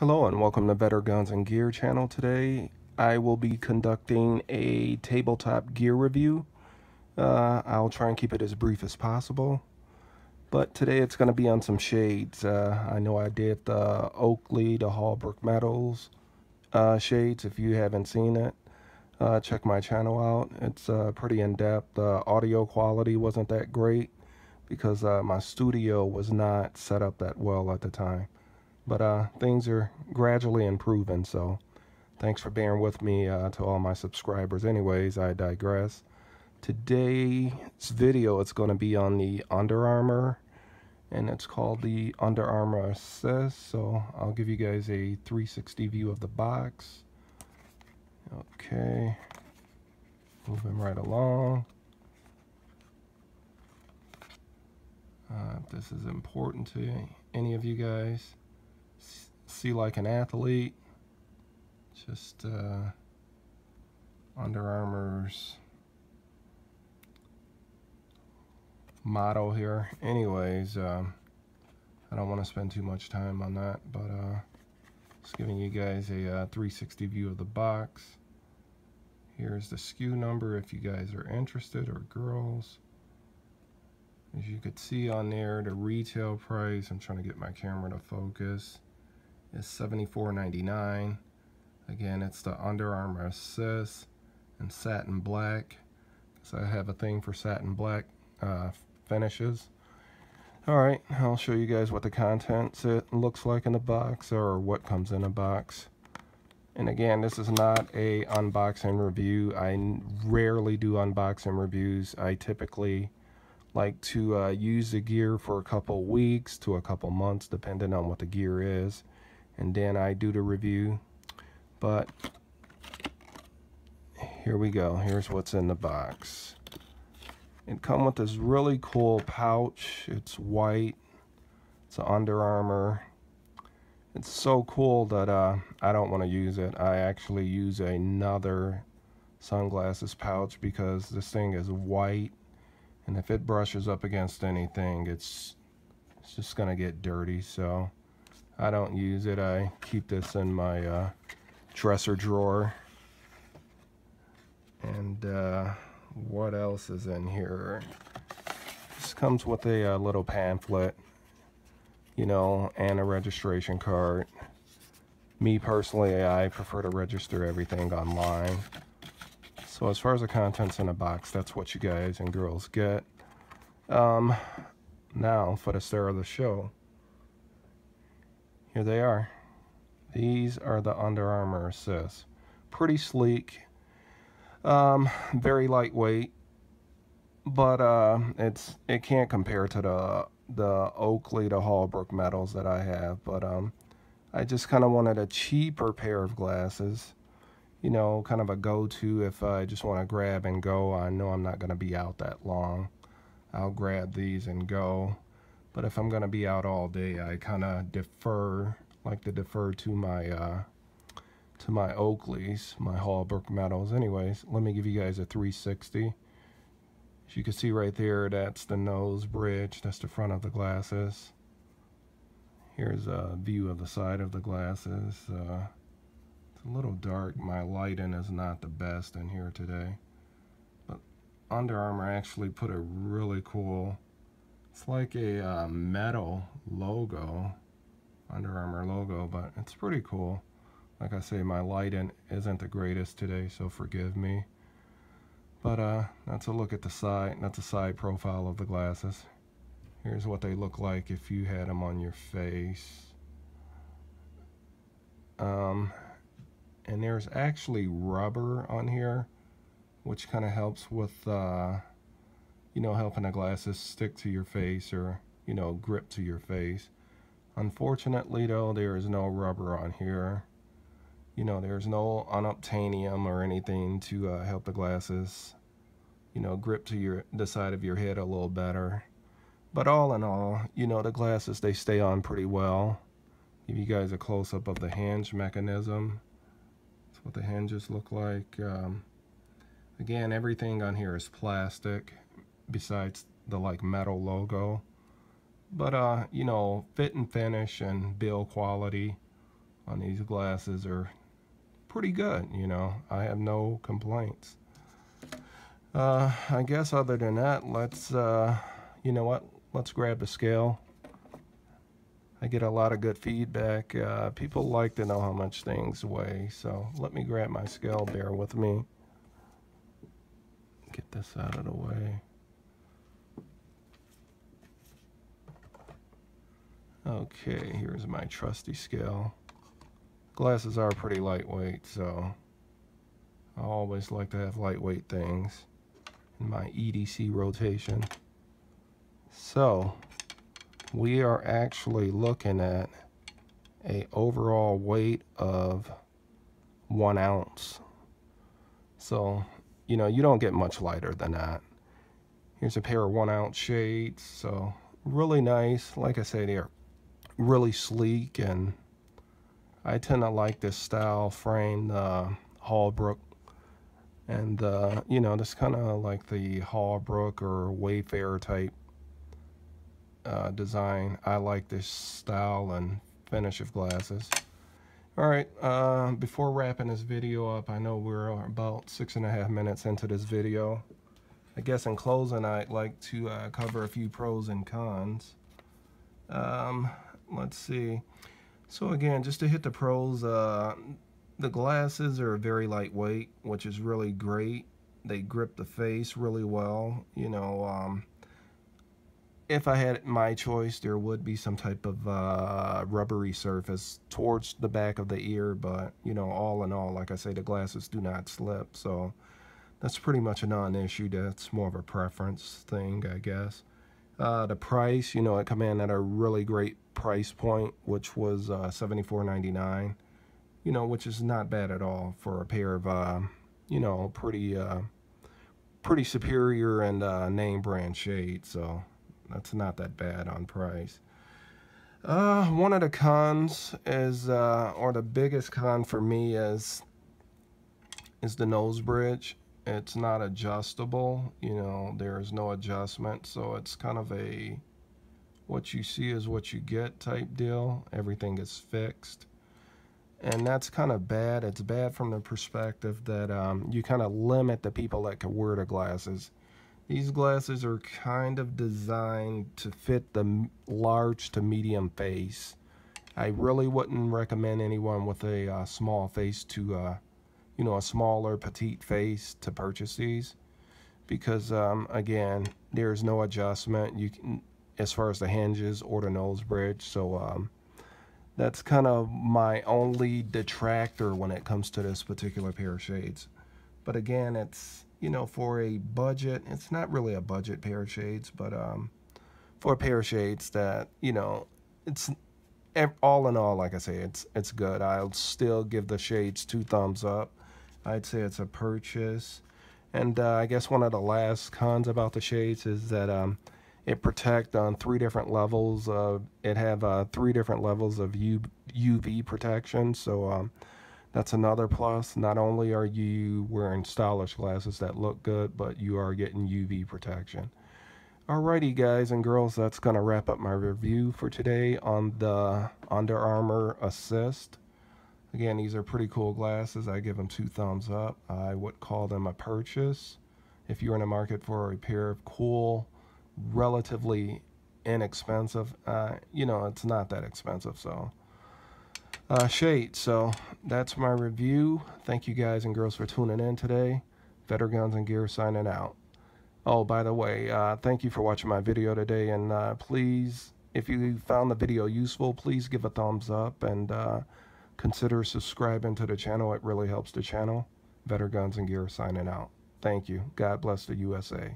Hello and welcome to Better Guns and Gear channel. Today I will be conducting a tabletop gear review. Uh, I'll try and keep it as brief as possible. But today it's going to be on some shades. Uh, I know I did the Oakley, the Holbrook Metals uh, shades. If you haven't seen it, uh, check my channel out. It's uh, pretty in-depth. The audio quality wasn't that great because uh, my studio was not set up that well at the time. But uh, things are gradually improving, so thanks for bearing with me uh, to all my subscribers. Anyways, I digress. Today's video is going to be on the Under Armour, and it's called the Under Armour Assist. So I'll give you guys a 360 view of the box. Okay, moving right along. Uh, if this is important to any of you guys, see like an athlete. Just uh, Under Armour's motto here. Anyways, um, I don't want to spend too much time on that, but uh, just giving you guys a uh, 360 view of the box. Here's the SKU number if you guys are interested or girls. As you could see on there, the retail price, I'm trying to get my camera to focus is $74.99. Again, it's the Under Armour Assist in satin black. So I have a thing for satin black uh, finishes. Alright, I'll show you guys what the contents it looks like in the box or what comes in a box. And again, this is not a unboxing review. I rarely do unboxing reviews. I typically like to uh, use the gear for a couple weeks to a couple months, depending on what the gear is and then I do the review. But here we go. Here's what's in the box. It come with this really cool pouch. It's white. It's an Under Armour. It's so cool that uh, I don't want to use it. I actually use another sunglasses pouch because this thing is white and if it brushes up against anything it's it's just gonna get dirty so I don't use it. I keep this in my uh, dresser drawer. And uh, what else is in here? This comes with a uh, little pamphlet, you know, and a registration card. Me personally, I prefer to register everything online. So as far as the contents in the box, that's what you guys and girls get. Um, now for the star of the show here they are. These are the Under Armour Assist. Pretty sleek, um, very lightweight, but uh, it's it can't compare to the the Oakley, the Holbrook metals that I have. But um, I just kind of wanted a cheaper pair of glasses, you know, kind of a go-to if I just want to grab and go. I know I'm not going to be out that long. I'll grab these and go. But if I'm going to be out all day, I kind of defer, like to defer to my, uh, to my Oakleys, my Holbrook metals. Anyways, let me give you guys a 360. As you can see right there, that's the nose bridge. That's the front of the glasses. Here's a view of the side of the glasses. Uh, it's a little dark. My lighting is not the best in here today. But Under Armour actually put a really cool it's like a uh, metal logo, Under Armour logo, but it's pretty cool. Like I say, my lighting isn't the greatest today, so forgive me. But uh, that's a look at the side, that's a side profile of the glasses. Here's what they look like if you had them on your face. Um, and there's actually rubber on here, which kind of helps with uh, you know, helping the glasses stick to your face or, you know, grip to your face. Unfortunately, though, there is no rubber on here. You know, there's no unobtainium or anything to uh, help the glasses, you know, grip to your the side of your head a little better. But all in all, you know, the glasses, they stay on pretty well. Give you guys a close-up of the hinge mechanism. That's what the hinges look like. Um, again, everything on here is plastic besides the like metal logo. But uh, you know, fit and finish and build quality on these glasses are pretty good, you know. I have no complaints. Uh, I guess other than that, let's, uh, you know what, let's grab a scale. I get a lot of good feedback. Uh, people like to know how much things weigh, so let me grab my scale, bear with me. Get this out of the way. Okay, here's my trusty scale. Glasses are pretty lightweight, so I always like to have lightweight things in my EDC rotation. So, we are actually looking at a overall weight of one ounce. So, you know, you don't get much lighter than that. Here's a pair of one ounce shades. So really nice. Like I say, they're really sleek and I tend to like this style frame, uh, Holbrook. And, uh, you know, this kind of like the Holbrook or Wayfarer type uh, design. I like this style and finish of glasses. All right, uh, before wrapping this video up, I know we're about six and a half minutes into this video. I guess in closing, I'd like to uh, cover a few pros and cons. Um, let's see. So again, just to hit the pros, uh, the glasses are very lightweight, which is really great. They grip the face really well. You know, um, if I had my choice, there would be some type of uh, rubbery surface towards the back of the ear, but you know, all in all, like I say, the glasses do not slip, so that's pretty much a non-issue. That's more of a preference thing, I guess. Uh, the price, you know, it come in at a really great price point, which was uh, $74.99. You know, which is not bad at all for a pair of, uh, you know, pretty, uh, pretty superior and uh, name brand shades. So that's not that bad on price. Uh, one of the cons is, uh, or the biggest con for me is, is the nose bridge it's not adjustable you know there's no adjustment so it's kind of a what you see is what you get type deal. Everything is fixed. And that's kind of bad. It's bad from the perspective that um, you kind of limit the people that can wear the glasses. These glasses are kind of designed to fit the large to medium face. I really wouldn't recommend anyone with a uh, small face to uh, you know, a smaller petite face to purchase these because um, again, there's no adjustment you can as far as the hinges or the nose bridge. So um, that's kind of my only detractor when it comes to this particular pair of shades. But again, it's you know for a budget, it's not really a budget pair of shades, but um, for a pair of shades that you know it's all in all, like I say, it's it's good. I'll still give the shades two thumbs up. I'd say it's a purchase. And uh, I guess one of the last cons about the shades is that um, it protect on three different levels. Of, it have uh, three different levels of UV protection. So um, that's another plus. Not only are you wearing stylish glasses that look good, but you are getting UV protection. Alrighty guys and girls, that's going to wrap up my review for today on the Under Armour Assist. Again, these are pretty cool glasses. I give them two thumbs up. I would call them a purchase. If you're in the market for a pair of cool, relatively inexpensive, uh, you know, it's not that expensive, so. Uh, shade, so that's my review. Thank you guys and girls for tuning in today. Better Guns and Gear signing out. Oh, by the way, uh, thank you for watching my video today, and uh, please, if you found the video useful, please give a thumbs up, and uh, Consider subscribing to the channel. It really helps the channel. Better Guns and Gear signing out. Thank you. God bless the USA.